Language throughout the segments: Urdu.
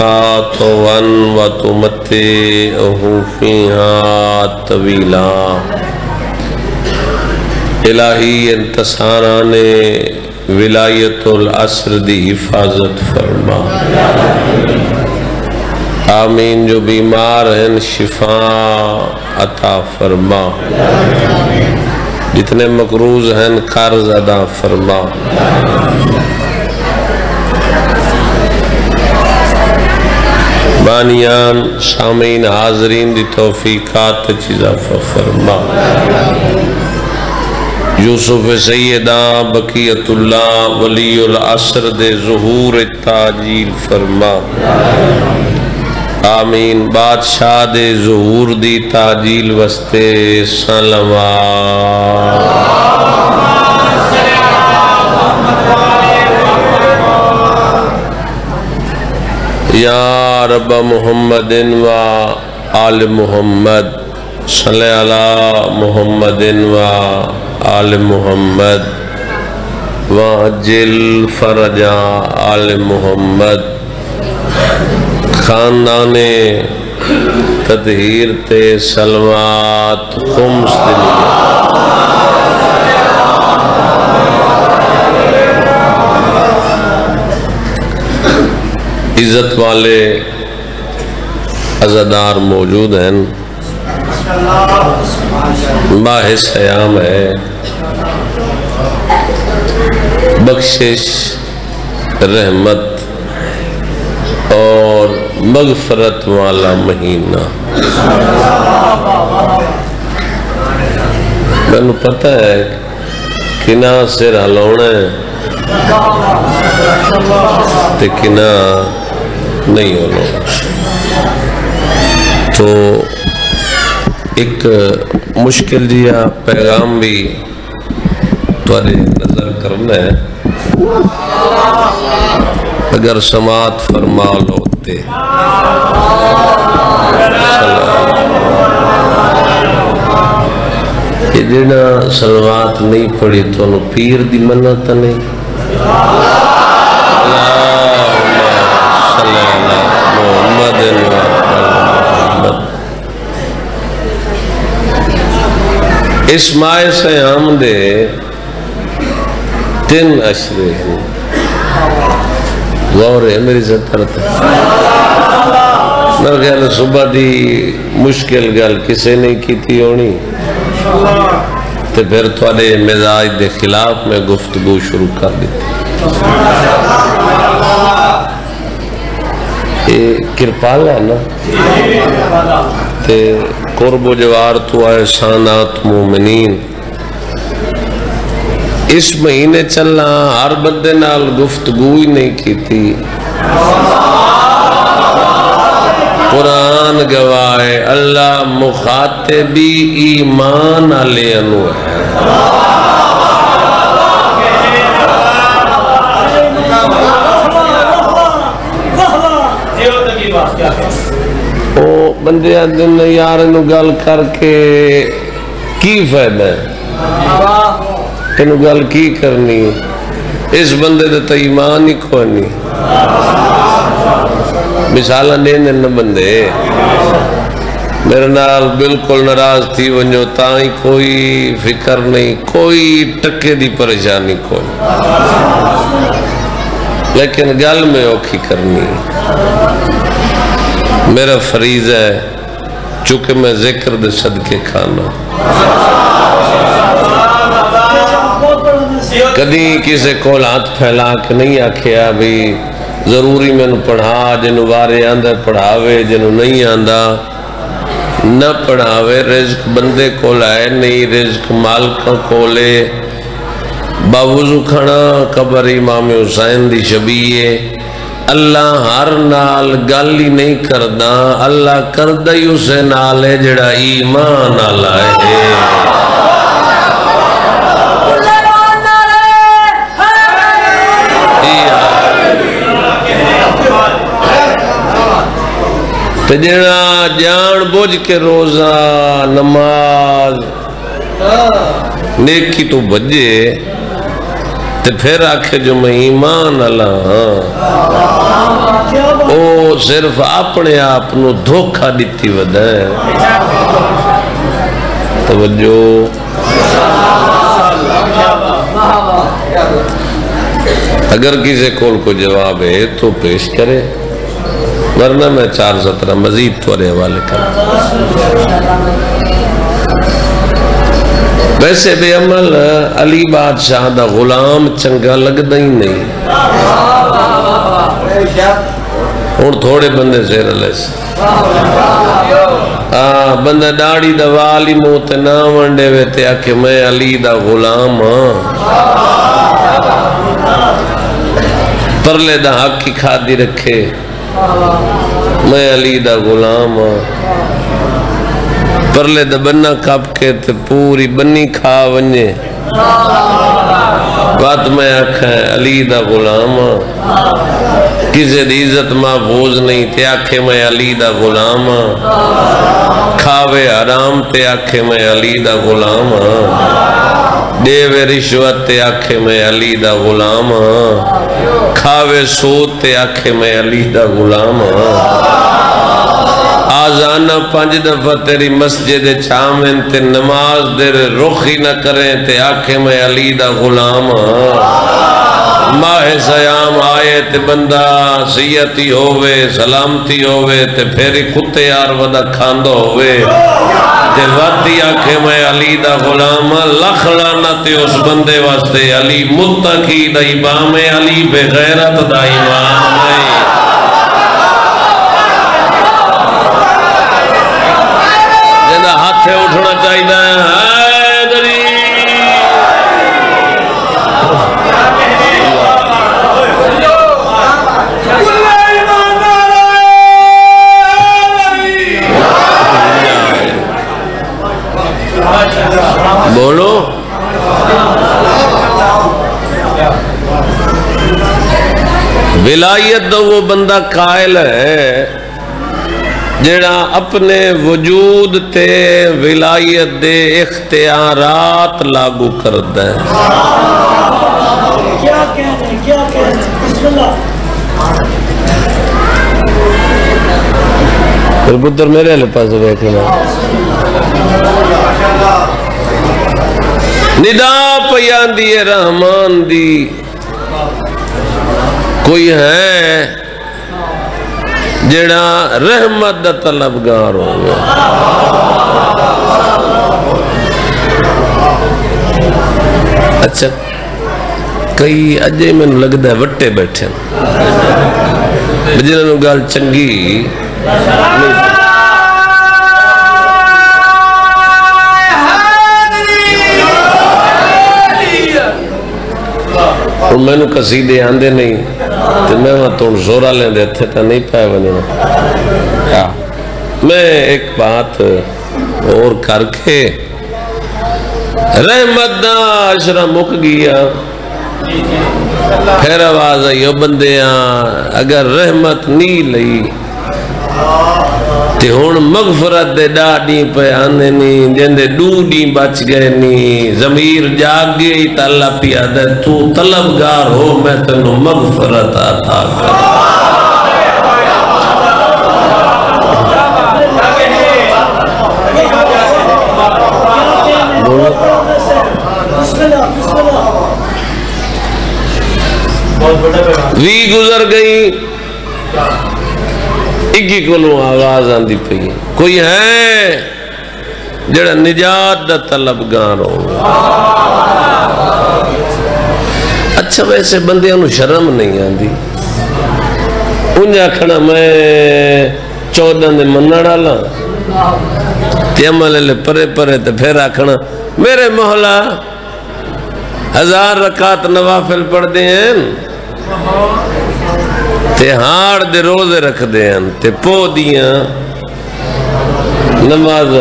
مقاطعا وتمتعه فيها طويلا۔ الہی انتصاران ولایت العصر دی حفاظت فرما۔ آمین۔ جو بیمار ہیں، شفا عطا فرما۔ جتنے مقروض ہیں، قرض ادا فرما۔ بانیان سامعین، حاضرین دی توفیقات چیزا فرما۔ یوسف سیدہ بقیت اللہ، ولی العصر دے ظہور تاجیل فرما۔ آمین، بادشاہ دے ظہور دی تاجیل وستے سلمہ یا رب محمد و آل محمد، صلی اللہ محمد و آل محمد وعجل فرجا آل محمد۔ خاندان تدہیر تے سلوات خمس دلیہ عزت والے عزدار موجود ہیں۔ باحث حیام ہے۔ بخشش، رحمت اور مغفرت والا مہینہ۔ میں نے پتہ ہے کنہ سر ہلونا ہے۔ تے کنہ نہیں ہونا تو ایک مشکل جیا پیغام بھی تھوڑی نظر کرنا ہے۔ اگر سماعت فرما لوتے یہ جڑا سلوات نہیں پڑھی تو انہوں پیر دی منت نہیں۔ اس مائے سے ہم دے تین اشرے ہیں۔ غور ہے، میری زدارت ہے میں خیال صبح دی مشکل گل کسے نہیں کی تھی ہونی۔ تو پھر تھوڑے مزاج دے خلاف میں گفتگو شروع کر دیتی۔ یہ کرپال ہے نا۔ تے قرب و جوار تو احسانات مومنین۔ اس مہینے چلنا ہر بندے نال گفتگو ہی نہیں کی تھی قرآن گواہ اللہ مخاطبی ایمان علی انو ہے او بندے دن یار انو گل کر کے کی فائدہ ہے؟ انو گل کی کرنی اس بندے دے تا ایمان ہی کھوانی مثالہ دینے نہ بندے۔ میرے نال بالکل نراز تھی ونجو تائیں کوئی فکر نہیں کوئی ٹکے دی پریشانی کوئی لیکن گل میں اوکھی کرنی میرا فریض ہے، چونکہ میں ذکر دے صدقے کھانا۔ کدی کسی کول ہاتھ پھیلا کے نہیں آکھیا بھی ضروری میں پڑھا جنہوں بارے آندھا پڑھاوے جنہوں نہیں آندھا نہ پڑھاوے، رزق بندے کو لائے نہیں، رزق مالکوں کو لے باوضو کھڑا قبر امام حسین دی شبیے اللہ ہر نال گل ہی نہیں کردہ اللہ کردہ ہی اسے نالے جڑا ایمان آلائے جی ہاں۔ تے جڑا جان بوجھ کے روزہ، نماز، نیکی تو بجے تے پھر آکھے جو میں ایمان اللہ ہاں، او صرف اپنے آپ نو دیتی ودا ہے۔ توجہ۔ اگر کسی کول کو جواب ہے تو پیش کرے، ورنہ میں چار سترہ مزید تورے حوالے کر ویسے بے عمل علی بادشاہ دا غلام چنگا لگتا ہی نہیں۔ ہوں تھوڑے بندے سیر علیہ سے بندہ ڈاڑی دا والی موت نہ ونڈے وے تے آکے میں علی دا غلام ہاں۔ پرلے دا حق کی کھادی رکھے۔ میں علی دا غلام ہاں۔ پرلے دا بننا کپ کے تے پوری بنی کھا ونجے۔ بات میں آکھا ہے علی دا غلام ہاں۔ کسی دی عزت محفوظ نہیں تے آکھے میں علی دا غلام ہاں۔ کھاوے حرام تے آکھے میں علی دا غلام ہاں۔ دیوے رشوت تے آکھے میں علی دا غلام کھاوے سوت تے آکھے میں علی دا غلام آزانہ پانچ دفعہ تیری مسجد چامن تے نماز دیر رخی نہ کریں تے آنکھیں میں علی دا غلام ہاں۔ ماہ سیام آئے تے بندہ سیتی ہوئے سلامتی ہوئے تے پھیری کتے آر ودا کھاندو ہوئے تے واتی آنکھیں میں علی دا غلام ہاں۔ لکھ لانا تے اس بندے واسطے، علی متقی دا امام، علی بے غیرت دا امام نہیں بولو۔ ولایت دو وہ بندہ قائل ہے جڑا اپنے وجود تے ولایت دے اختیارات لاگو کرتا ہے۔ پھر پتر میرے لیے پاس بیٹھنا ندا پیان دی رحمان دی۔ کوئی ہے؟ جڑا رحمت دا طلبگار ہو گیا اچھا کئی اجے میں لگتا ہے وٹے بیٹھے۔ جنہوں نے گال چنگی۔ اور میں نے قصیدے آندے نہیں۔ تو میں وہاں تو زورا لیں دیتے تھا نہیں پائے بنے میں ایک بات اور کر کے رحمت دا عشرہ مک گیا پھر آواز آئی او بندیاں اگر رحمت نہیں لئی تے ہون مغفرت دے ڈاڈی پہ آنے نی جندے ڈوڈی بچ گئے نی ضمیر جاگ گئی تا اللہ پیا دے تو طلبگار ہو میں تنو مغفرت آتا کر وی گزر گئی ایک کلو آواز آن دی پئی کوئی ہے جڑا نجات دا طلبگار ہو اچھا ویسے بندے انہوں شرم نہیں آن دی انجا کھڑا میں چودہ دے منہ ڈالا تیمہ لے پرے پرے تے پھر آکھنا، میرے محلہ ہزار رکات نوافل پڑھ دے ہیں۔ تے ہاڑ دے روزے رکھ دے ہیں تے پو دیاں نماز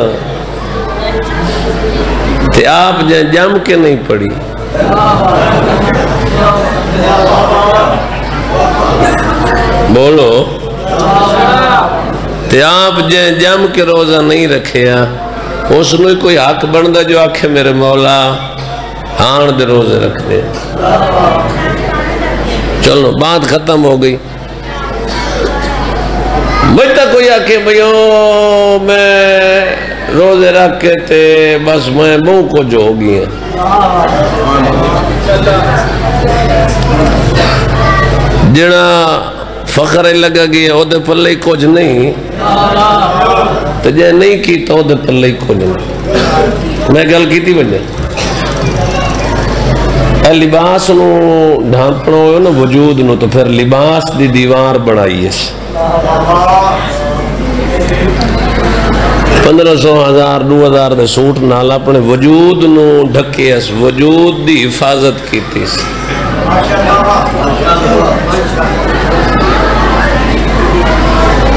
تے آپ جائیں جم کے نہیں پڑی بولو۔ تے آپ جائیں جم کے روزہ نہیں رکھے اس نے کوئی حق بندہ جو آکھے میرے مولا آن دے روزے رکھ دے۔ چلو، بات ختم ہو گئی۔ مجھ تک کوئی آکے بھئیو میں روزے رکھ کے تے بس میں منہ کو جو ہو گئی ہیں جنا فخر لگا گیا او دے پلے کچھ نہیں تو جے نہیں کی تو او دے پلے کچھ نہیں۔ میں گل کی تھی بجے اے لباس نو ڈھانپنا ہوئے نا وجود نو، تو پھر لباس دی دیوار بڑھائی ہے۔ پندرہ سو ہزار، دو ہزار دے سوٹ نال اپنے وجود نو ڈھکے، اس وجود دی حفاظت کی تھی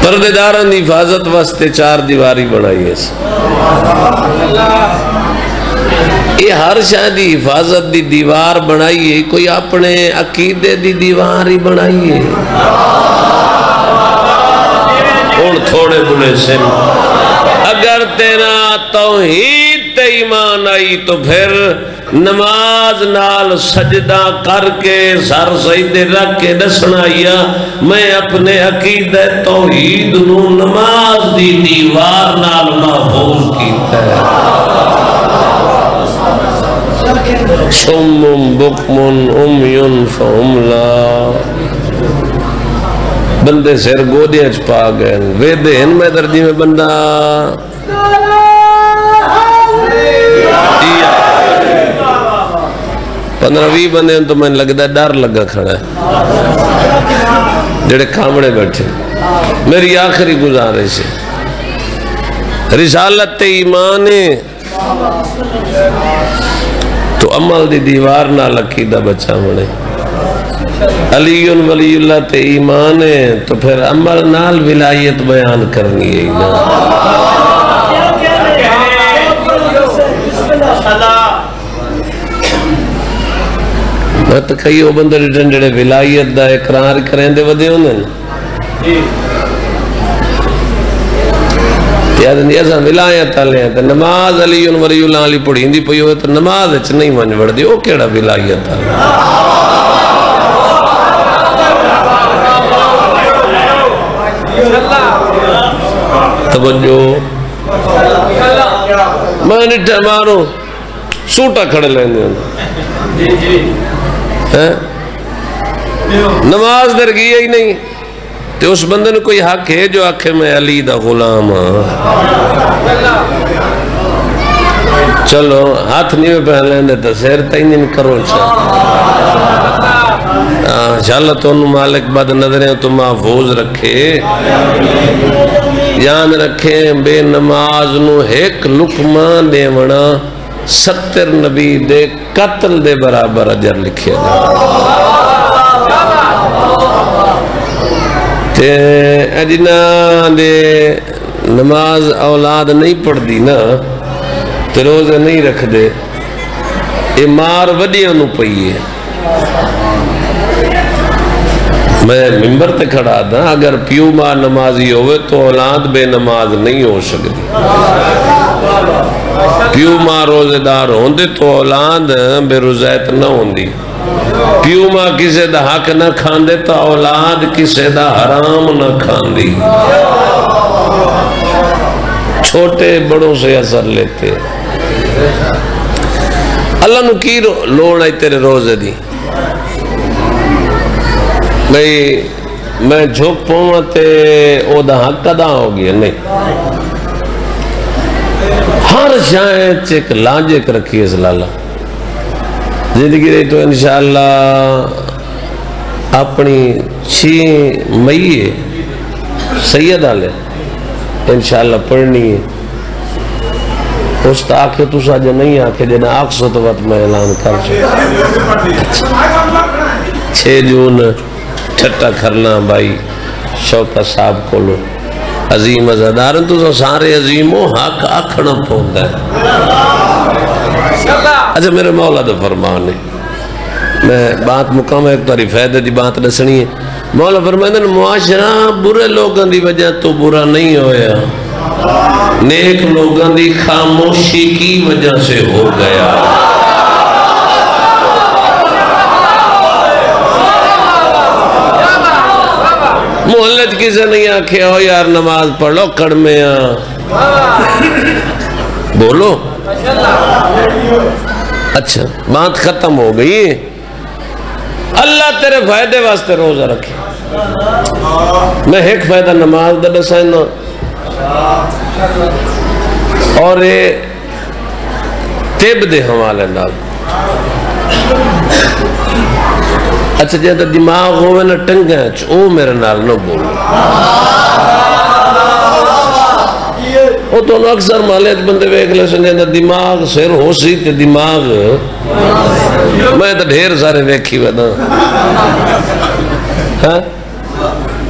پردے داران دی حفاظت واسطے چار دیواری بنائی ہے۔ یہ ہر شاہ دی حفاظت دی دیوار بنائی ہے، کوئی اپنے عقیدے دی دیوار ہی بنائی ہے۔ اور تھوڑے بلے سے اگر تیرا توحید تے ایمان آئی تو پھر نماز نال سجدہ کر کے سر سجدے رکھ کے دسنا یا میں اپنے عقید توحید نو نماز دی دیوار نال محفوظ کیتا ہے۔ سمم بکمن امیون فہملا بندے سر گودیاں چپا گئے۔ ویدے ان میں درجی میں بندہ۔ پندرہ وی بندے تو میں لگتا ڈر لگا کھڑا ہے۔ جڑے کامڑے بیٹھے۔ میری آخری گزارش ہے۔ رسالت ایمان تو عمل دی دیوار نہ لکی دا بچہ ہونے علی ولی اللہ تے ایمان ہے تو پھر عمل نال ولایت بیان کرنی ہے نا میں تو کئی وہ بندے ڈٹن جڑے ولایت دا اقرار کریں دے ودے ہوندے نا یاد نہیں ایسا ولایت والے ہیں تے نماز علی ولی اللہ علی پڑھی دی پئی ہوئے تو نماز وچ نہیں من وڑ دی او کیڑا ولایت والے توجہ۔ میں نٹھا مارو سوٹا کھڑے لینے ہیں۔ نماز در گئی ہی نہیں۔ تو اس بندے نے کوئی حق ہے جو آکھے میں علی دا غلام ہاں؟ چلو، ہاتھ نہیں میں پہن لیندے تو سیر تین نہیں کرو انشاءاللہ تو انہوں مالک بعد نظریں تو محفوظ رکھے۔ یاد رکھیں بے نماز نو ایک لکمان دے ونا۔ ستر نبی دے قتل دے برابر اجر لکھے تے اجنا دے نماز اولاد نہیں پڑھ دی نا، تے روزے نہیں رکھ دے۔ یہ مار وڈی انو پئی ہے۔ میں ممبر تے کھڑا تھا، اگر پیو ماں نمازی ہوئے تو اولاد بے نماز نہیں ہو سکتی۔ پیو ماں روزے دار ہوندے تو اولاد بے روزیت نہ ہوندی۔ پیو ماں کسے دا حق نہ کھاندے تو اولاد کسے دا حرام نہ کھاندی۔ چھوٹے بڑوں سے اثر لیتے۔ اللہ نو کی لوڑ آئی تیرے روزے دی؟ بھئی میں جھوک پہوں تے او دا حق ادا ہو گیا نہیں؟ ہر شاید چیک لانجے رکھی ہے سلالہ زندگی رہی تو انشاءاللہ اپنی چھی مئی سید آلے، انشاءاللہ پڑھنی ہے۔ اس تا آکھے تو سا جو نہیں آکھے جنہ آکھ تو وقت میں اعلان کر چھ جون چھٹا کھرنا بھائی شوکہ صاحب کو لو عظیم ازادارن تو سارے عظیموں حق آکھنا پہنتا ہے۔ اچھا میرے مولا دے فرمان ہے۔ میں بات مقام ایک تاری فیدہ دی بات نسنی ہے۔ مولا فرمائے دن معاشرہ برے لوگاں دی وجہ تو برا نہیں ہویا۔ نیک لوگاں دی خاموشی کی وجہ سے ہو گیا۔ محلت کسے نہیں آکھے ہو یار نماز پڑھ لو بولو۔ اچھا بات ختم ہو گئی۔ اللہ تیرے فائدے واسطے روزہ رکھے۔ میں ایک فائدہ نماز دا دسائنا اور یہ تیب دے حوالے نال۔ اچھا جی، جہاں تو دماغ ہوئے نا ٹنگا ہے او میرے نال نہ بولو وہ تو نو اکثر مالے بندے ویک لے سن جی، جہاں دماغ سیر ہو سی تے دماغ۔ میں تو ڈھیر سارے ویکھی ویدا ہاں؟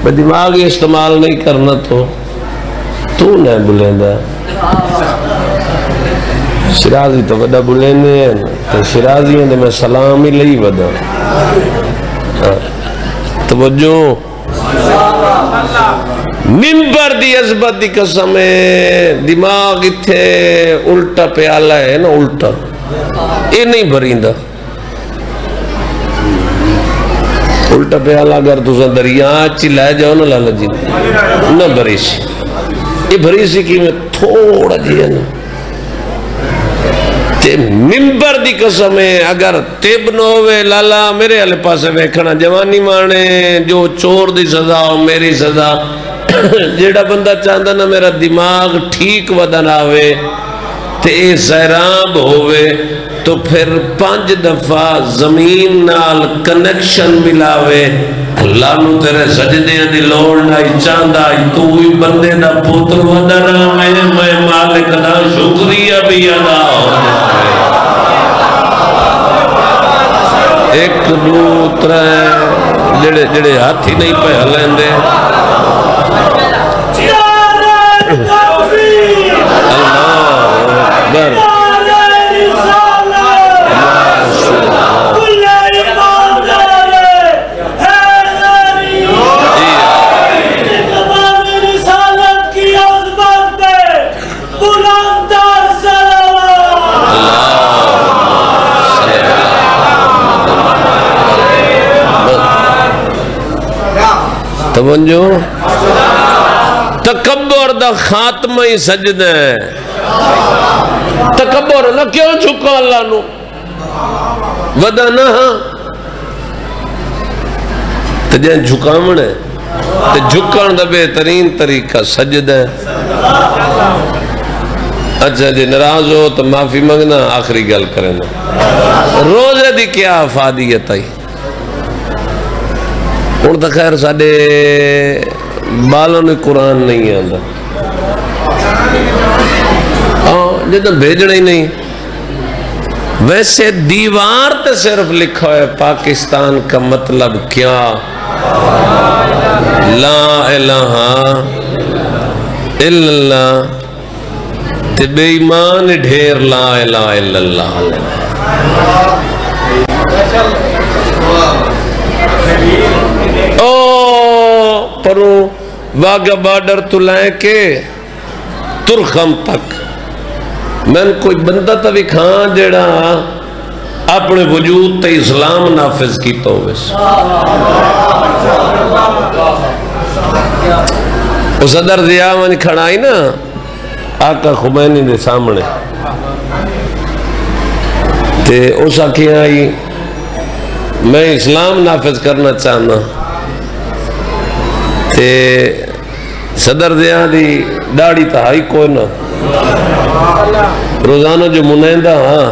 میں دماغ استعمال نہیں کرنا تو تو نہ بلیں دا شرازی تو بڑا بلیں دے تو شرازی ہیں میں سلام ہی لئی بدا توجہ۔ ممبر دی عزبت دی قسم ہے۔ دماغ اتھے الٹا پیالا ہے نا، الٹا۔ یہ نہیں بھریندہ الٹا پیالا اگر تُسا دریا چی لائے جاؤ نا، لالا جی۔ نہ بھری یہ بھریسی کی میں تھوڑا جی ہے نا۔ تے ممبر دی قسم ہے۔ اگر تیب نہ ہوئے، لالا میرے علی پاسے ویکھنا، جوانی مانے، جو چور دی سزا ہو میری سزا۔ جیڑا بندہ چاہتا نا میرا دماغ ٹھیک ودن آوے، تے اے سیراب ہوئے تو پھر پانچ دفعہ زمین نال کنیکشن ملاوے۔ اللہ نو تیرے سجدے دی لوڑ نائی چاندہ تو ہی بندے دا پوتر ودنا میں میں مالک دا شکریہ بھی ادا ہو ایک دو ترے جڑے جڑے ہاتھی نہیں پہ ہلیں دے اللہ اکبر توجہ؟ تکبر دا خاتمہ ہی سجدہ ہے۔ تکبر نہ کیوں جھکا اللہ نو؟ ودا نہ ہاں۔ تو جہاں جھکامن ہے تو جھکان دا بہترین طریقہ سجدہ ہے۔ اچھا جی نراز ہو تو معافی مانگنا آخری گل کرنا روزے دی کیا افادیت آئی؟ ہوں تو خیر سڈے بالوں نے قرآن نہیں آتا ہاں جب بھیجنا ہی نہیں ویسے دیوار تے صرف لکھا ہے پاکستان کا مطلب کیا لا الہ الا اللہ تے بے ایمان ڈھیر لا الہ الا اللہ او پروں واگا بارڈر تو لائے کے ترخم تک۔ میں کوئی بندہ تا بھی کھان جیڑا اپنے وجود تے اسلام نافذ کی تو بس اس صدر ضیاء من کھڑائی نا، آقا خمینی دے سامنے۔ تے اس آکھی آئی، میں اسلام نافذ کرنا چاہنا۔ تے صدر دیاں دی ڈاڑی تہائی کوئی نہ۔ روزانہ جو منیندہ ہاں۔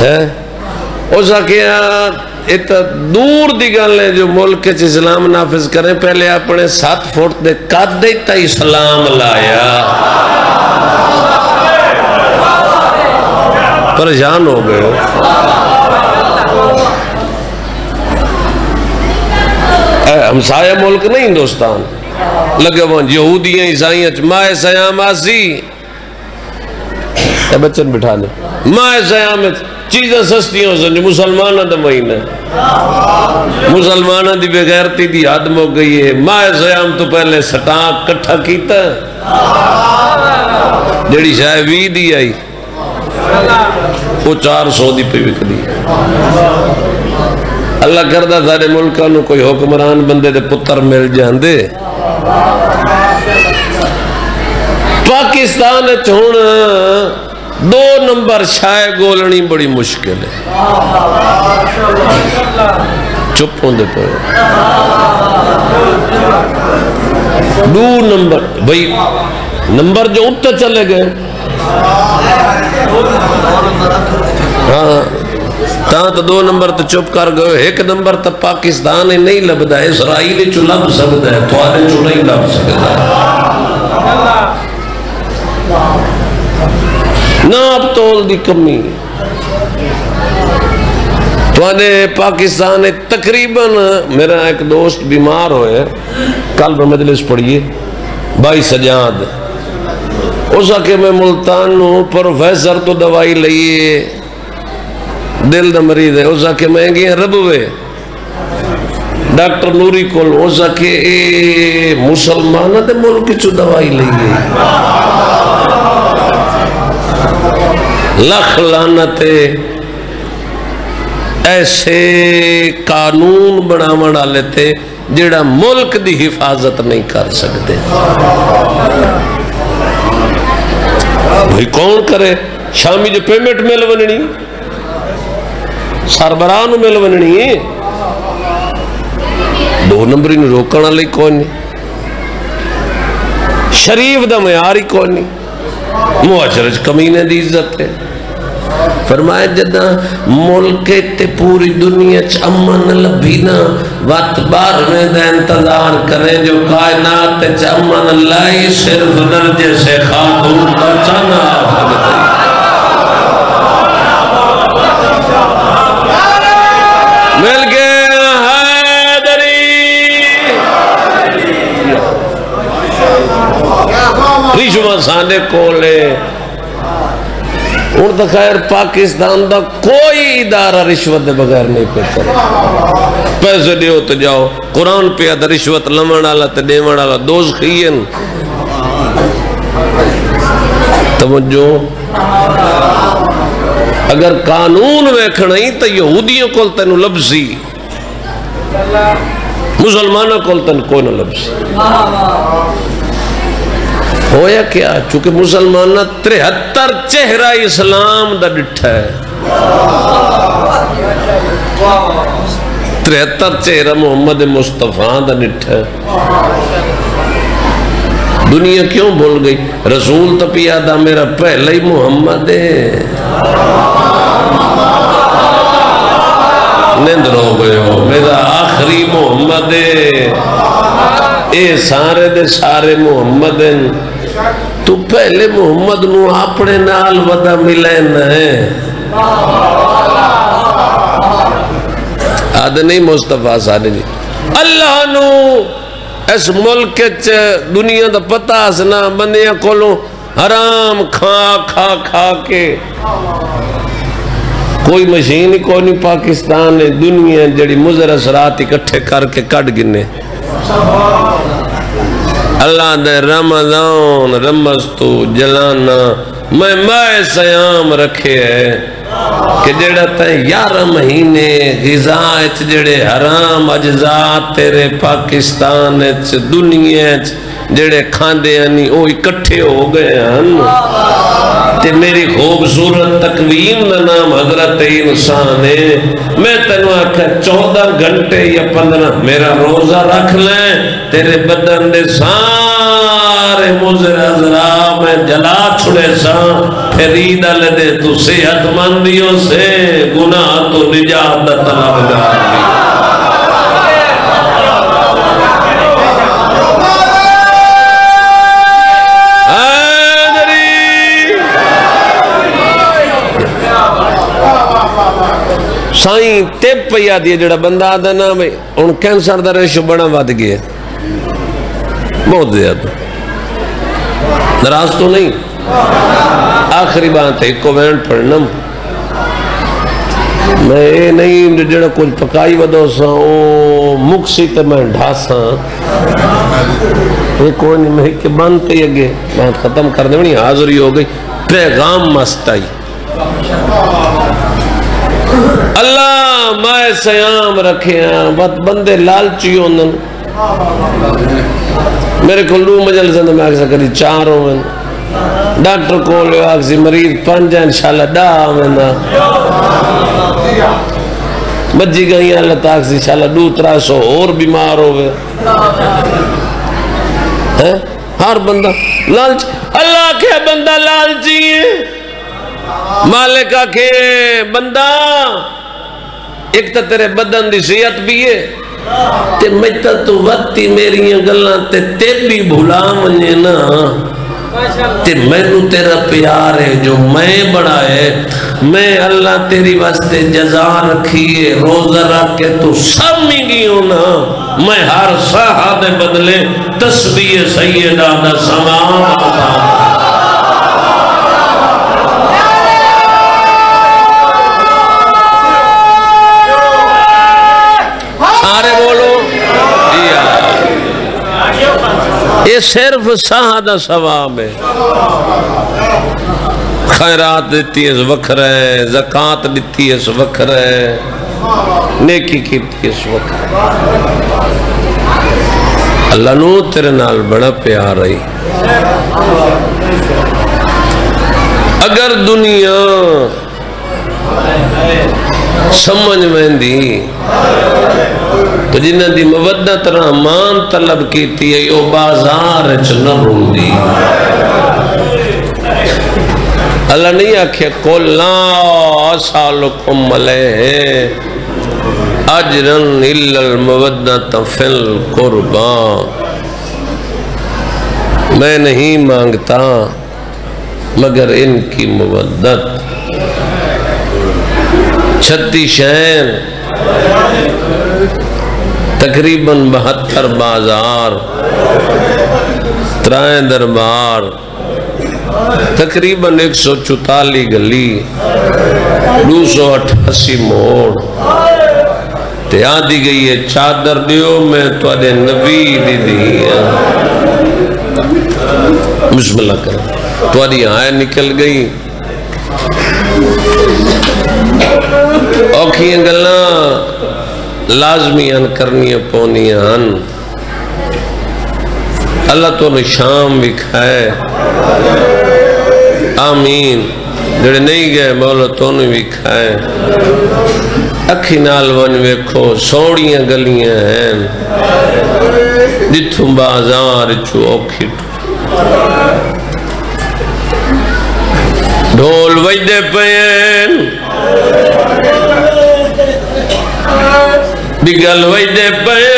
ہے۔ اس آکھیا ات دور دی گل ہے جو ملک چ اسلام نافذ کریں پہلے اپنے سات فوٹ دے قد تا اسلام لایا۔ پریشان ہو گئے ہمسایہ ملک نہیں ہندوستان۔ لگے وہ یہودیاں، عیسائیاں ماہ سیام آسی اے بچن بٹھا لے۔ ماہ سیام چیزیں سستی ہو سنجھے مسلمانہ دا مہینہ مسلمانہ دی بغیرتی دی حدم ہو گئی ہے۔ ماہ سیام تو پہلے سٹاک کٹھا کیتا۔ ہے جڑی شاہ وی دی آئی، وہ چار سو دی پہ وک دی اللہ کردہ سارے ملکہ نو کوئی حکمران بندے دے پتر مل جاندے۔ پاکستان چھوڑ دو نمبر شائع گولنی بڑی مشکل ہے۔ چپ ہوں دے پہ دو نمبر، بھئی نمبر جو اتنے چلے گئے۔ ہاں۔ تاں تو دو نمبر تو چپ کر گئے ایک نمبر تو پاکستان ہی نہیں لبدا ہے اسرائیل چو لب سکتا ہے تو چو نہیں لب سکتا ہے ناپ تول دی کمی۔ تو پاکستان تقریباً میرا ایک دوست بیمار ہوئے، کل میں مجلس پڑھئیے بائی سجاد۔ اس کے میں ملتان ہوں پروفیسر تو دوائی لئیے۔ دل دا مریض ہے اس کے میں گئے ربوے ڈاکٹر نوری کول اس کے، اے مسلمانہ دے ملک چو دوائی لئیے لکھ لانتے ایسے قانون بنا بنا لیتے جیڑا ملک دی حفاظت نہیں کر سکتے۔ بھئی کون کرے؟ شامی جو پیمنٹ مل وننی۔ سربراہ مل وننی دو نمبری نو روکنا لئی کون نہیں شریف دا معیاری کون نہیں معاشرج کمینے دی عزت ہے فرمایا جدہ ملک تے پوری دنیا چمن لبینا وقت بار میں دے انتظار کریں جو کائنات چمن لائی صرف درجے سے خاتون کا چانا آفت ریشمہ سانے کولے۔ اور تو خیر پاکستان دا کوئی ادارہ رشوت دے بغیر نہیں پیتا پیسے دیو تو جاؤ۔ قرآن پہ آدھا رشوت لمن آلا تے دیمن آلا دوز خیئن۔ توجہ۔ اگر قانون ویکھنا ہی تو یہودیوں کول تینو لبزی۔ مسلمانوں کول تین کوئی نہ لبزی۔ ہویا کیا؟ چونکہ مسلمانہ ترہتر چہرہ اسلام دا ڈٹھا ہے۔ ترہتر چہرہ محمد مصطفیٰ دا ڈٹھا ہے۔ دنیا کیوں بھول گئی؟ رسول تو پیادا میرا پہلے ہی محمد ہے۔ نیندر ہو گئے ہو، میرا آخری محمد ہے۔ اے سارے دے سارے محمد ہیں۔ تو پہلے محمد نو اپنے نال ودا ملے نہ آدھے نہیں مصطفیٰ سارے جی۔ اللہ نو اس ملک دنیا دا پتہ سنا بندیاں کولوں حرام کھا کھا کھا کے۔ کوئی مشین ہی کوئی نہیں پاکستان ہے دنیا جڑی مزر اثرات اکٹھے کر کے کٹ گنے۔ اللہ دے رمضان رمستو جلانا میں مائے سیام رکھے ہے کہ جڑا تے یارہ مہینے غذا اچ جڑے حرام اجزاء تیرے پاکستان اچ دنیا اچ جڑے کھاندے ہیں وہ اکٹھے ہو گئے ہیں۔ تے میری خوبصورت تقویم دا نام حضرت انسان ہے۔ میں تینوں آکھا، چودہ گھنٹے یا پندرہ، میرا روزہ رکھ لیں۔ تیرے بدن دے سارے مزر ازرا میں جلا چھڑے سا پھر عید لے دے تو صحت مندیوں سے گناہ تو نجات دا طلب سائیں تیب پیا دیئے جڑا بندہ آدھا نا بھئی ان کینسر دا ریشو بڑا واد گئے بہت زیادہ نراز تو نہیں آخری بات ہے ایک وینٹ پڑھنا میں اے نہیں جڑا کچھ پکائی ودو سا او مکسی تے میں ڈھاسا یہ کوئی نہیں میں کہ بانتے یہ گئے بات ختم کر دے بنی حاضری ہو گئی پیغام مست آئی اللہ میں سیام رکھے ہیں بت بندے لالچی ہوندن میرے کو لو مجل سے میں آکسا کری چار ہوئن ڈاکٹر کو لے آکسی مریض پنج ہیں، انشاءاللہ ڈا آمین بجی گئی ہیں، اللہ تاکسی انشاءاللہ دو ترہ سو اور بیمار ہوئے ہیں؟ ہر بندہ لالچ اللہ کے بندہ لالچی ہے مالکہ کے بندہ۔ ایک تا تیرے بدن دی صحت بھی ہے تے مجھتا تو وقتی میری گلاں تے تے بھی بھولا منجے نا۔ تے مینو تیرا پیار ہے جو میں بڑا ہے۔ میں اللہ تیری واسطے جزا رکھی ہے، روزہ رکھ کے تو سب مینگی ہوں نا۔ میں ہر ساہا دے بدلے تسبیح سیدہ دا سمان یہ صرف سہادہ ثواب ہے۔ خیرات دیتی اس وقت ہے زکاة دیتی اس وقت ہے۔ نیکی کیتی ہے اس وقت اللہ نو تیرے نال بڑا پیار رہی اگر دنیا سمجھ میں دی تو جنہ دی مودت رحمان طلب کیتی ہے یو بازار چنہ رو دی اللہ نہیں آکھے قول لا سالکم علیہ اجرن الا المودت فی القربان میں نہیں مانگتا مگر ان کی مودت چھتی شہر، تقریباً بہتر بازار، ترائیں دربار، تقریباً ایک سو چوتالی گلی، دو سو اٹھاسی موڑ۔ تیاں دی گئی ہے چادر، دیو میں تو آدھے نبی دی دی بسم اللہ کر تو آئے نکل گئی۔ اوکھیں گلاں لازمیاں کرنی پونیاں اللہ تو نے شام بھی کھائے۔ آمین۔ جڑے نہیں گئے، مولا تو نے بھی کھائے۔ اکھی نال ون ویکھو، سوڑیاں گلیاں ہیں۔ جتھوں بازار چو اوکھی ڈھول وجدے پین Bigalway, vai de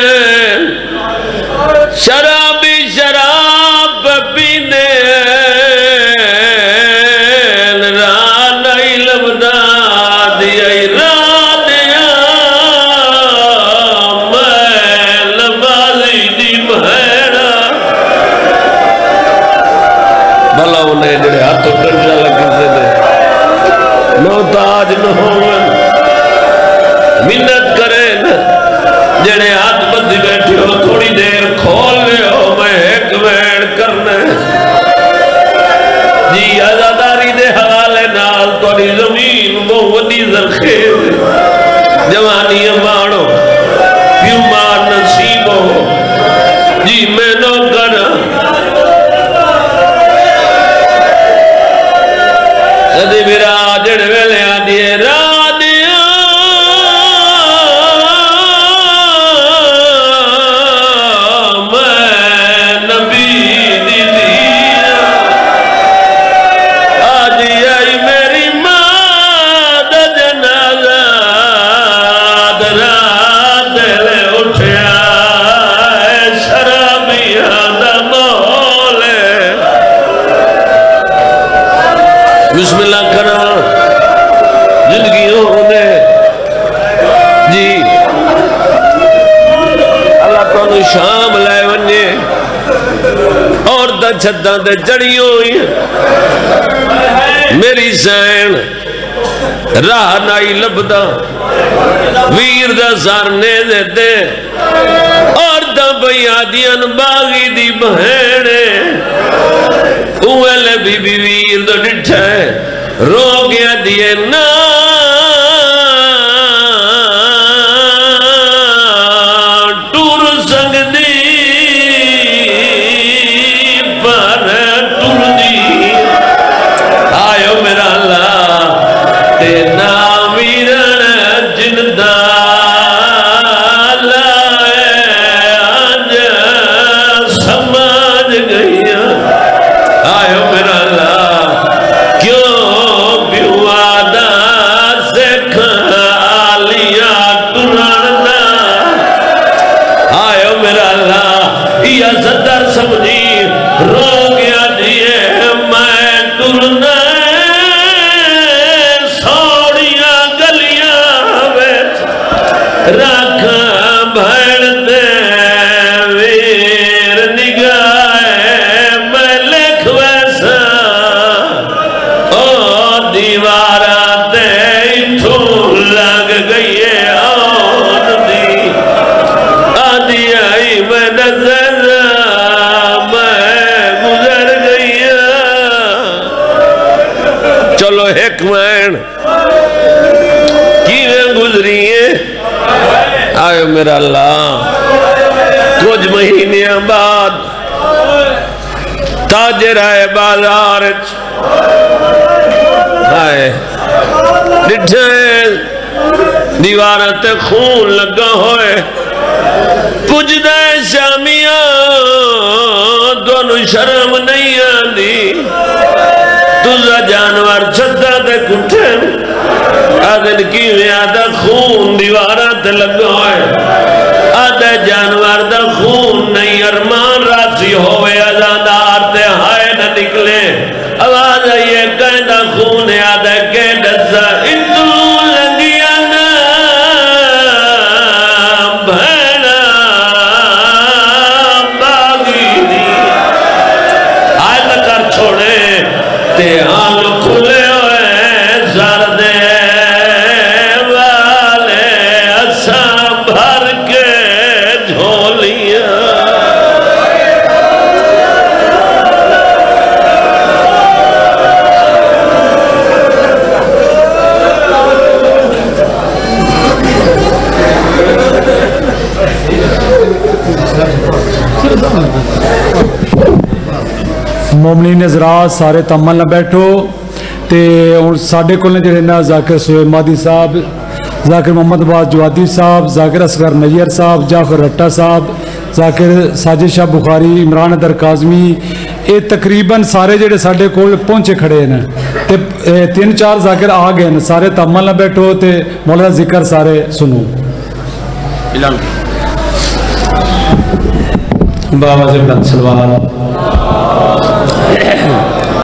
اور دے جڑی ہوئی۔ میری زین راہ نائی لبدا ویر دا سارنے دے دے اور دا بیادیاں باغی دی بہینے اوہلے بی بی ویر دا ڈٹھا ہے۔ رو گیا دیئے نا حسین کیویں گزریئے آئے میرا اللہ کچھ مہینے بعد تاجر آئے بازار آئے ڈٹھیں دیوارت خون لگا ہوئے پجدہ شامیاں دونوں شرم نہیں آنی جانوار چھتا دے کٹھے آدھن کی میں آدھا خون دیوارہ تے لگا ہوئے۔ آدھا جانوار دا خون نہیں، ارمان راتی ہوئے آدھا نظرات سارے تمل نہ بیٹھو تے ہن ساڈے کول جڑے نا ذاکر سویب مادی صاحب ذاکر محمد باز جوادی صاحب ذاکر اصغر نیئر صاحب جعفر رٹا صاحب ذاکر ساجد شاہ بخاری عمران ادر کاظمی یہ تقریباً سارے جڑے سارے کول پہنچے کھڑے ہیں تے تین چار ذاکر آ گئے ہیں سارے تامل نہ بیٹھو تے مولا ذکر سارے سنو بابا سے سلوان